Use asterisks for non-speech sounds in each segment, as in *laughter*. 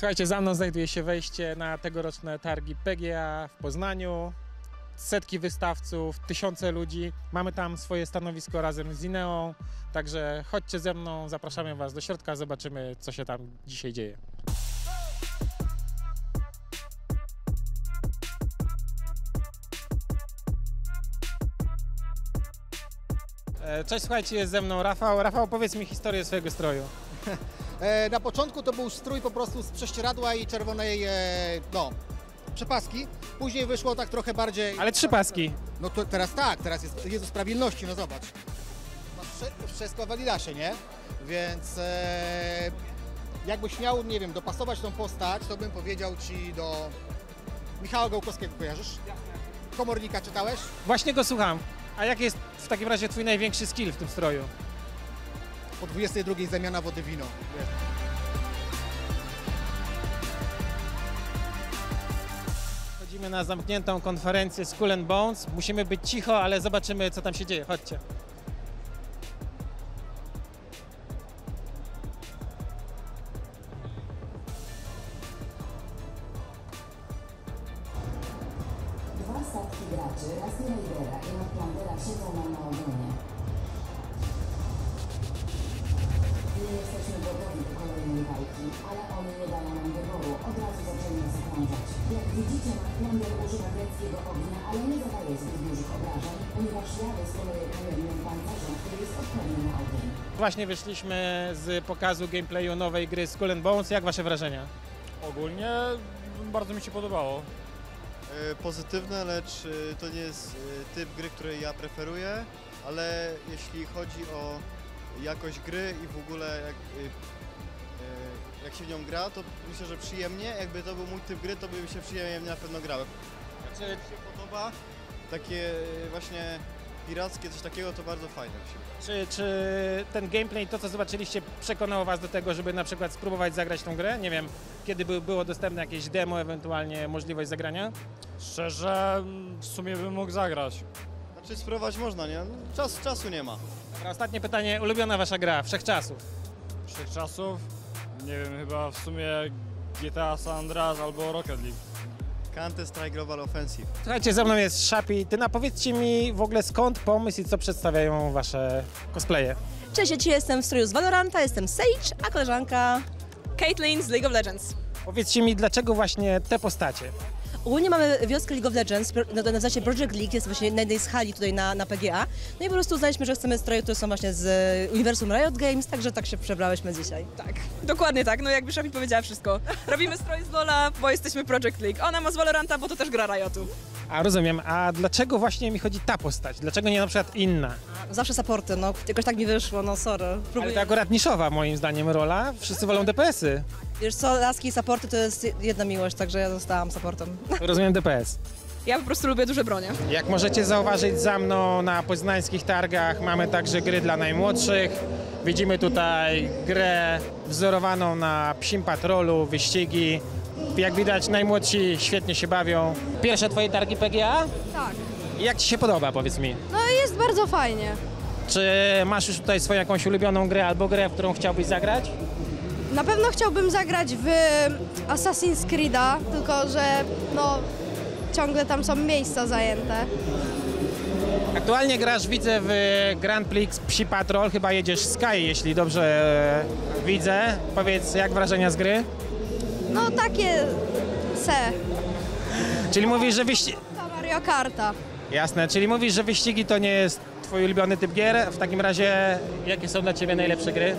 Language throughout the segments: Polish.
Słuchajcie, za mną znajduje się wejście na tegoroczne targi PGA w Poznaniu. Setki wystawców, tysiące ludzi. Mamy tam swoje stanowisko razem z Ineą, także chodźcie ze mną, zapraszamy Was do środka, zobaczymy co się tam dzisiaj dzieje. E, Cześć, słuchajcie, jest ze mną Rafał. Rafał, powiedz mi historię swojego stroju. *laughs* E, na początku to był strój po prostu z prześcieradła i czerwonej, e, no, przepaski. Później wyszło tak trochę bardziej... Ale trzy paski. No to teraz tak, teraz jest Jezus Sprawiedliwości, no zobacz. Masz wsze- wszystko w Adidasie, nie? Więc e, jakbyś miał, nie wiem, dopasować tą postać, to bym powiedział Ci do Michała Gołkowskiego, kojarzysz? Komornika czytałeś? Właśnie go słucham. A jaki jest w takim razie twój największy skill w tym stroju? Po 22 zamiana wody wino. Chodzimy na zamkniętą konferencję Skull and Bones. Musimy być cicho, ale zobaczymy, co tam się dzieje. Chodźcie. Dwa statki graczy, Rasty Raidera i Nordlandera siedzą na ogonie. Nie jesteśmy gotowi do kolejnej walki, ale oni nie dają nam wyboru. Od razu zaczęli nas okrążać. Jak widzicie, Nordlander używa greckiego ognia, ale nie zadaje zbyt dużych obrażeń, ponieważ jadę z kolei kolejnym pancerzem, który jest odporny na ogień. Właśnie wyszliśmy z pokazu gameplayu nowej gry Skull and Bones. Jak wasze wrażenia? Ogólnie bardzo mi się podobało. E, pozytywne, lecz e, to nie jest e, typ gry, który ja preferuję, ale jeśli chodzi o jakość gry i w ogóle jak, e, e, jak się w nią gra, to myślę, że przyjemnie. Jakby to był mój typ gry, to by mi się przyjemnie na pewno grało. Znaczy, Jak się podoba, takie e, właśnie pirackie, coś takiego, to bardzo fajne mi się wydaje. czy, czy ten gameplay, to co zobaczyliście, przekonało was do tego, żeby na przykład spróbować zagrać tą grę? Nie wiem, kiedy by było dostępne jakieś demo, ewentualnie możliwość zagrania? Szczerze, w sumie bym mógł zagrać. Znaczy spróbować można, nie? Czas, czasu nie ma. Dobra, ostatnie pytanie. Ulubiona wasza gra, wszechczasów? Wszechczasów, nie wiem, chyba w sumie GTA San Andreas albo Rocket League. Counter Strike Global Offensive. Słuchajcie, ze mną jest Shapi. Ty napowiedzcie mi w ogóle skąd pomysł i co przedstawiają wasze cosplaye. Cześć, ja dzisiaj jestem w stroju z Valoranta, jestem Sage, a koleżanka Caitlyn z League of Legends. Powiedzcie mi, dlaczego właśnie te postacie? Ogólnie mamy wioskę League of Legends, no to nazywa się Project League, jest właśnie na jednej z hali tutaj na, na PGA. No i po prostu uznaliśmy, że chcemy stroje, które są właśnie z e, uniwersum Riot Games, także tak się przebrałyśmy dzisiaj. Tak, dokładnie tak. No jakby Szafi powiedziała wszystko. Robimy stroj z Lola, bo jesteśmy Project League. Ona ma z Valoranta, bo to też gra Riotu. A rozumiem, a dlaczego właśnie mi chodzi ta postać? Dlaczego nie na przykład inna? Zawsze supporty, no jakoś tak mi wyszło, no sorry. Ale Próbuję. to akurat niszowa moim zdaniem rola. Wszyscy wolą DPS-y. Wiesz co, laski i supporty to jest jedna miłość, także ja zostałam supportem. *laughs* Rozumiem DPS. Ja po prostu lubię duże bronie. Jak możecie zauważyć za mną na poznańskich targach mamy także gry dla najmłodszych. Widzimy tutaj grę wzorowaną na psim patrolu, wyścigi. Jak widać najmłodsi świetnie się bawią. Pierwsze twoje targi PGA? Tak. Jak ci się podoba powiedz mi? No jest bardzo fajnie. Czy masz już tutaj swoją jakąś ulubioną grę albo grę, w którą chciałbyś zagrać? Na pewno chciałbym zagrać w Assassin's Creed'a, tylko że no ciągle tam są miejsca zajęte. Aktualnie grasz, widzę, w Grand Prix Psi Patrol, chyba jedziesz Sky, jeśli dobrze e, widzę. Powiedz, jak wrażenia z gry? No takie se. Czyli mówisz, że wyścigi... To Mario Karta. Jasne, czyli mówisz, że wyścigi to nie jest twój ulubiony typ gier. W takim razie, jakie są dla ciebie najlepsze gry?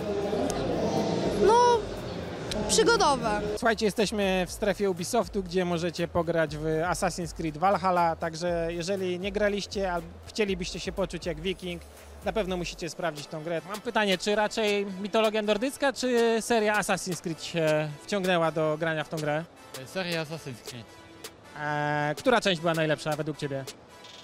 Przygodowe. Słuchajcie, jesteśmy w strefie Ubisoftu, gdzie możecie pograć w Assassin's Creed Valhalla, także jeżeli nie graliście albo chcielibyście się poczuć jak wiking, na pewno musicie sprawdzić tą grę. Mam pytanie, czy raczej mitologia nordycka, czy seria Assassin's Creed się wciągnęła do grania w tą grę? Seria Assassin's Creed. Eee, która część była najlepsza według ciebie?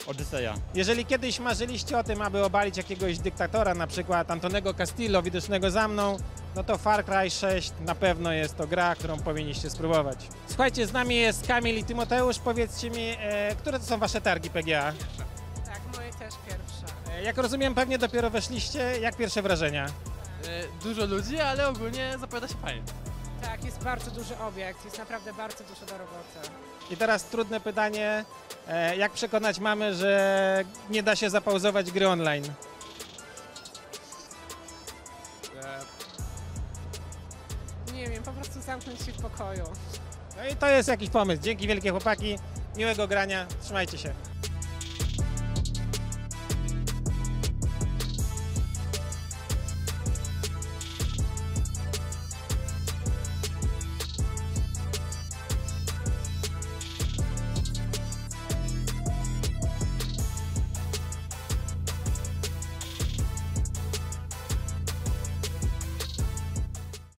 Odyseja. Jeżeli kiedyś marzyliście o tym, aby obalić jakiegoś dyktatora, na przykład Antonego Castillo, widocznego za mną, no to Far Cry 6 na pewno jest to gra, którą powinniście spróbować. Słuchajcie, z nami jest Kamil i Tymoteusz. Powiedzcie mi, e, które to są wasze targi PGA? Tak, moje też pierwsze. E, jak rozumiem, pewnie dopiero weszliście. Jak pierwsze wrażenia? E, Dużo ludzi, ale ogólnie zapowiada się fajnie. Tak, jest bardzo duży obiekt, jest naprawdę bardzo dużo do roboty. I teraz trudne pytanie, e, jak przekonać mamy, że nie da się zapauzować gry online? Nie wiem, po prostu zamknąć się w pokoju. No i to jest jakiś pomysł. Dzięki wielkie chłopaki, miłego grania, trzymajcie się.